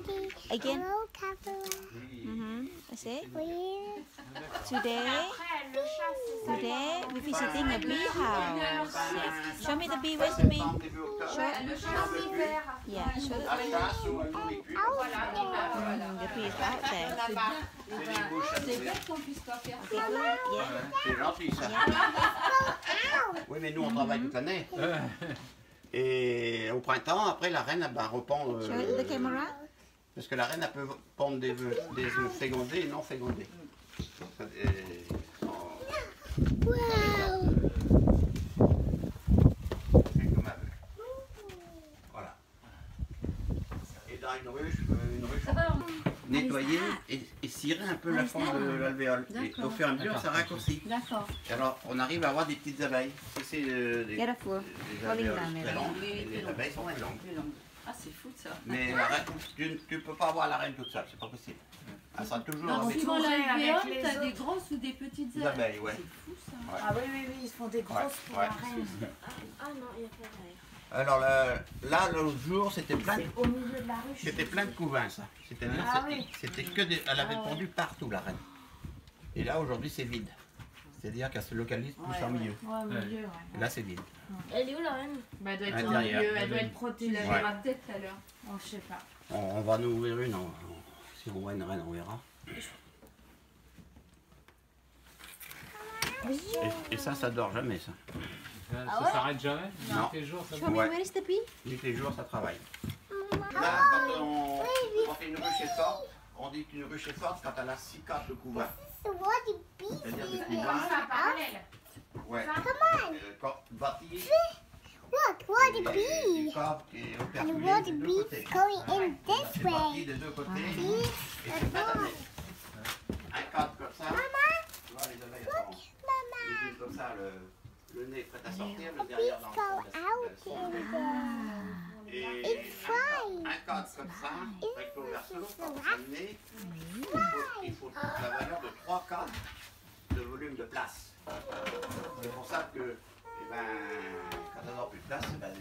Daddy. Again? Hello, Capella. Mhm. That's it? Please. Today, today we're visiting a bee house. Show me the bee. Where's the bee? Show. Yeah. Show the Out Mm, the bee is out there. Okay. Yeah. C'est gentil ça. Oui, mais nous on travaille toute l'année. Et au printemps, après la reine euh, Parce que la reine elle peut pondre des œufs, des œufs fécondés et non fécondés. Et- Wow. comme. Voilà. Et dans une ruche, euh, une ruche, on- nettoyer et, et cirer un peu la forme de l'alvéole. Et D'accord. au fur et à mesure, ça raccourcit. D'accord. Alors, on arrive à avoir des petites abeilles. C'est euh, des, des très longues, et très les abeilles sont très longues. Ah, c'est fou ça. Mais la reine, tu ne peux pas avoir la reine toute seule, c'est pas possible. Elle sera toujours Non, avec l'alvéole, avec les t'as des autres. grosses ou des petites abeilles, ouais. C'est fou ça. Ah oui, oui, oui, ils se font des grosses Ouais, pour ouais. la reine. Ah non, il n'y a pas de rire. Alors là, là, l'autre jour, c'était plein, de- C'est au milieu de la ruche. c'était plein de couvains, ça. Ah c'était- oui. que des, elle avait Ah ouais. pondu partout, la reine. Et là, aujourd'hui, c'est vide. C'est-à-dire qu'elle se localise plus Ouais, en ouais. milieu. Ouais, au milieu, ouais. Et là, c'est vide. Elle est où la reine Bah, elle doit être l'intérieur. milieu, elle doit être Tu protégée. la Ouais. verras peut-être tout à l'heure. Oh, je sais pas. On, on va nous ouvrir une. on- si on voit une reine, on verra. Et, et ça, ça dort jamais, ça. Ça, Ah ça s'arrête jamais? Non. Tous les jours, ça Show me Ouais. where is the bee. Nuit et jour, ça travaille. Maman. Là, quand on, on fait une ruche est forte, on dit qu'une ruche est forte quand elle a 6 quarts de couvain. So what the bee? C'est-à-dire des couvains. parallèle. Ouais. Come on. Euh, quand bâti, Look, what the et bee? du corps qui est And operculé what des the deux bee côtés. going in C'est this bâti way? des deux côtés. See? Et c'est pas donné. Un cadre comme ça. Tu vois, les abeilles, elles sont les yeux comme ça, le, le nez prêt à sortir, le derrière dans le Go fond out de- de- in the... Et It's fine. un cadre comme ça, recto verso, quand on le nez, il faut, il faut la valeur de 3 quarts de volume de place. C'est pour ça que, eh ben, quand on n'a plus de place, eh ben.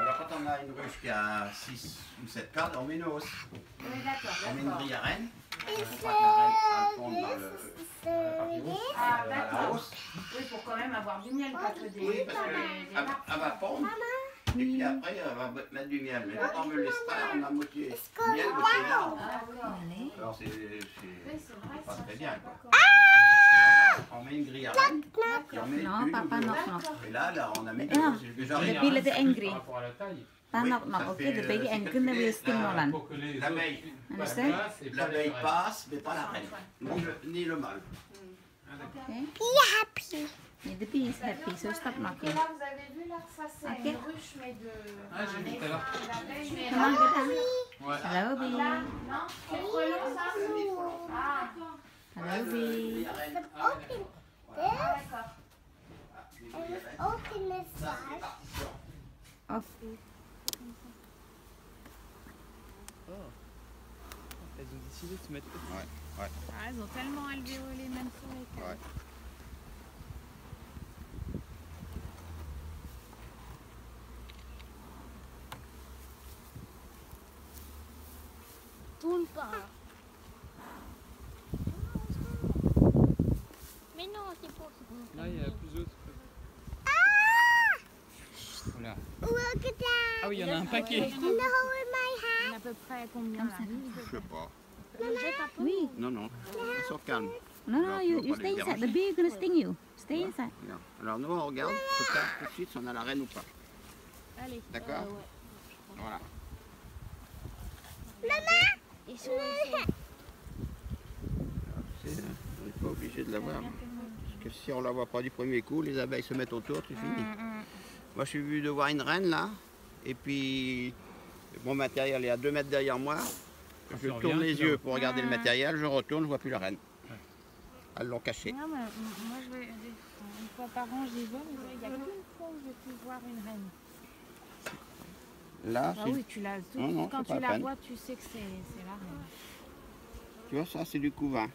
Alors quand on a une ruche qui a 6 ou 7 cadres, on met une hausse. Oui. On met une grille à Pour pas que la reine tombe dans le, la Ah, la d'accord. hausse. Oui, pour quand même avoir du miel, pas que des. Oui, parce qu'elle va pondre. Et puis après, elle va mettre du miel. Mais quand on veut l'extraire, on a moitié miel, moitié. Ah. Alors c'est pas très bien. Quoi. On met une grille à reine, et on met No, une Papa, knock, knock. Et là, là, on a mis deux. Ah. rien. bee little angry. Par rapport à la taille. Pa Oui, knock knock. ça Okay, fait, the euh, baby c'est and calculé, will still Nolan. Pour que les L'abeille. et pas L'abeille passe, mais pas la reine. Ni le, le mâle. Be happy. Yeah, the bee is happy, so stop Et knocking. là, vous avez vu, là, ça, c'est Ok. une ruche, mais de. Ah, j'ai vu tout à l'heure. mais down. Ouais. Hello, bee. Là, non C'est trop long, ça Ah, Hello, bee. Ah, d'accord. ah. Ah, open partitions. Off. Elles ont décidé de se mettre. Ouais. Ah, elles ont tellement alvéolé même sur les. Ouais. Tourne pas. Mais non, c'est pour... Là, il y a plus d'autres. Voilà. Look at that. Ah oui, il y en a un paquet. Il y en a à peu près combien là. Je sais pas. Oui. Non, non. Ils sont calmes. No, no, Non, you, you stay inside. The bee is gonna sting you. Stay inside. Bien. Alors nous, on regarde tout, de suite si on a la reine ou pas. Allez. D'accord Voilà. On n'est pas obligé de la voir. Parce que si on la voit pas du premier coup, les abeilles se mettent autour, c'est fini. Moi, je suis venu de voir une reine là. Et puis, mon matériel est à 2 mètres derrière moi. Quand Je tourne les yeux pour regarder le matériel, je retourne, je vois plus la reine. Elles l'ont cachée. Non, mais moi je vais. Une fois par an, j'y vais, mais il n'y a qu'une fois où j'ai pu voir une reine. Là, Ah oui, tu la, tout- Non, non, quand tu la vois, tu sais que c'est c'est la reine. tu vois, ça c'est du couvain.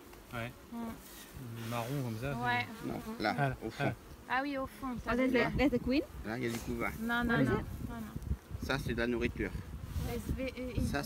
Marron comme ça. Ouais. Non, là, Ah, au fond. Ah oui, au fond. ça Oh, the queen? Là, il y a du couvain. Non, non, non. Ça, c'est de la nourriture. Ça,